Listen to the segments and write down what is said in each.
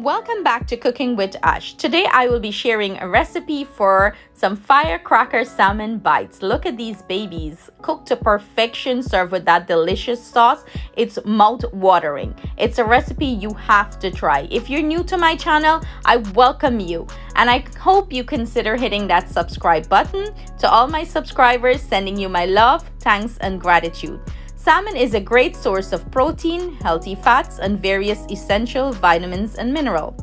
Welcome back to Cooking with Ash. Today I will be sharing a recipe for some firecracker salmon bites. Look at these babies, cooked to perfection, served with that delicious sauce. It's mouth-watering. It's a recipe you have to try. If you're new to my channel, I welcome you and I hope you consider hitting that subscribe button. To all my subscribers, sending you my love, thanks and gratitude. Salmon is a great source of protein, healthy fats, and various essential vitamins and minerals.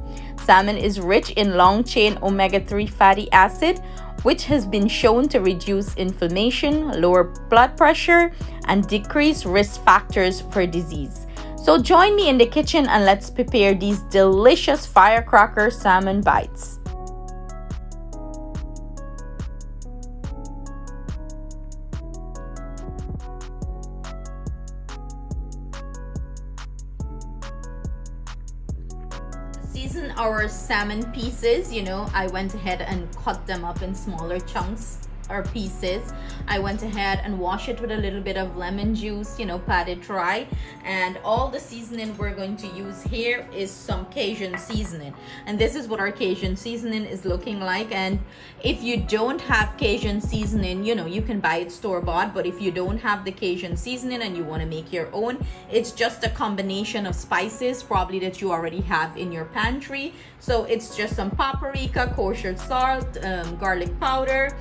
Salmon is rich in long-chain omega-3 fatty acid, which has been shown to reduce inflammation, lower blood pressure, and decrease risk factors for disease. So join me in the kitchen and let's prepare these delicious firecracker salmon bites. Season our salmon pieces you know I went ahead and cut them up in smaller chunks or pieces. I went ahead and wash it with a little bit of lemon juice you know pat it dry. And all the seasoning we're going to use here is some Cajun seasoning. And this is what our Cajun seasoning is looking like. And if you don't have Cajun seasoning you know you can buy it store-bought. But if you don't have the Cajun seasoning and you want to make your own it's just a combination of spices probably that you already have in your pantry. So it's just some paprika kosher salt um, garlic powder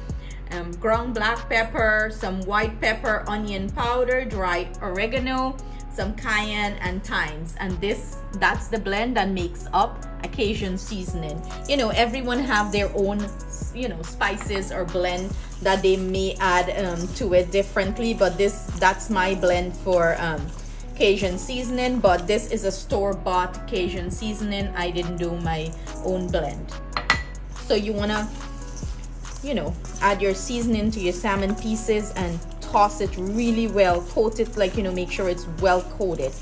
um, ground black pepper, some white pepper, onion powder, dried oregano, some cayenne and thymes and this that's the blend that makes up Cajun seasoning. You know everyone have their own you know spices or blend that they may add um, to it differently but this that's my blend for um, Cajun seasoning but this is a store-bought Cajun seasoning. I didn't do my own blend. So you want to you know add your seasoning to your salmon pieces and toss it really well. Coat it like you know make sure it's well coated.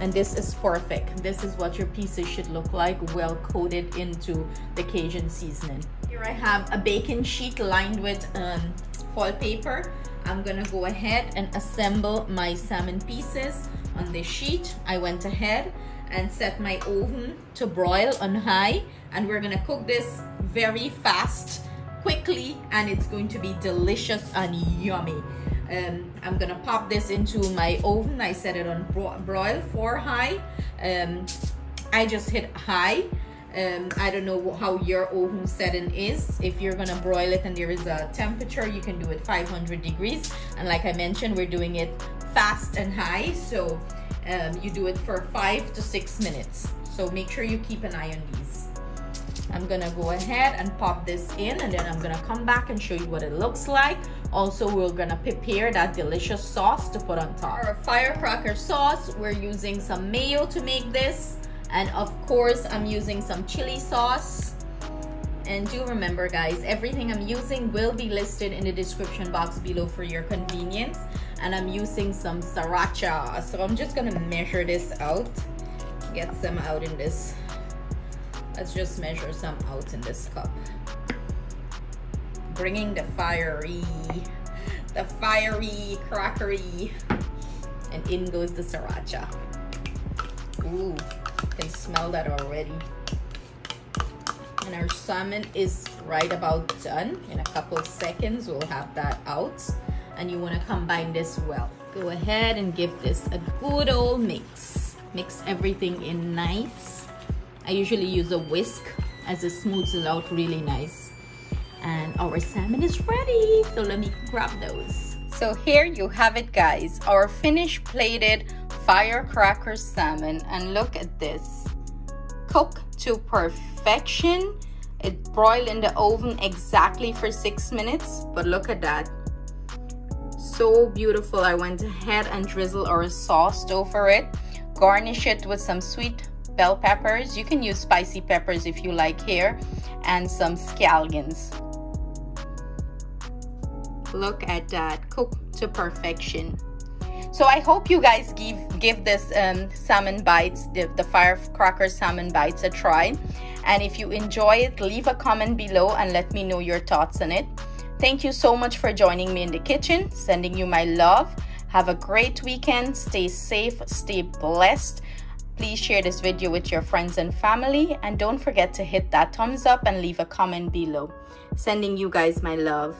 And this is perfect. This is what your pieces should look like well coated into the Cajun seasoning. Here I have a baking sheet lined with um, foil paper. I'm gonna go ahead and assemble my salmon pieces on this sheet. I went ahead and set my oven to broil on high. And we're gonna cook this very fast quickly and it's going to be delicious and yummy. Um, I'm gonna pop this into my oven. I set it on bro broil for high. Um, I just hit high. Um, I don't know how your oven setting is. If you're gonna broil it and there is a temperature you can do it 500 degrees. And like I mentioned we're doing it fast and high. So um, you do it for five to six minutes. So make sure you keep an eye on these I'm gonna go ahead and pop this in and then I'm gonna come back and show you what it looks like. Also, we're gonna prepare that delicious sauce to put on top. Our firecracker sauce, we're using some mayo to make this. And of course, I'm using some chili sauce. And do remember guys, everything I'm using will be listed in the description box below for your convenience. And I'm using some sriracha. So I'm just gonna measure this out. Get some out in this Let's just measure some out in this cup. Bringing the fiery, the fiery crockery. And in goes the sriracha. Ooh, can smell that already. And our salmon is right about done. In a couple seconds, we'll have that out. And you wanna combine this well. Go ahead and give this a good old mix. Mix everything in nice I usually use a whisk as it smooths it out really nice. And our salmon is ready. So let me grab those. So here you have it guys, our finished plated firecracker salmon. And look at this, cooked to perfection. It broiled in the oven exactly for six minutes, but look at that. So beautiful. I went ahead and drizzle our sauce over it. Garnish it with some sweet bell peppers. You can use spicy peppers if you like here and some scallions. Look at that, cooked to perfection. So I hope you guys give give this um, salmon bites, the, the firecracker salmon bites a try. And if you enjoy it, leave a comment below and let me know your thoughts on it. Thank you so much for joining me in the kitchen, sending you my love. Have a great weekend. Stay safe, stay blessed Please share this video with your friends and family and don't forget to hit that thumbs up and leave a comment below. Sending you guys my love.